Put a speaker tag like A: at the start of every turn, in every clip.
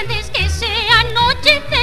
A: antes que sea noche.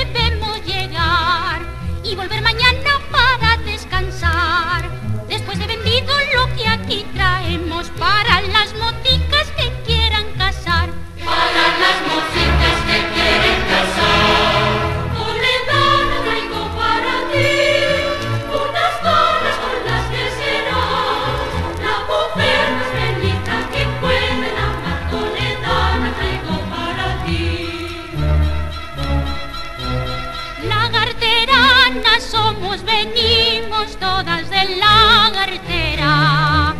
A: Vamos, venimos todas de
B: la cartera,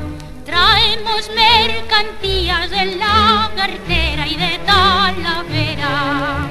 B: traemos mercantías de la cartera y de Talavera.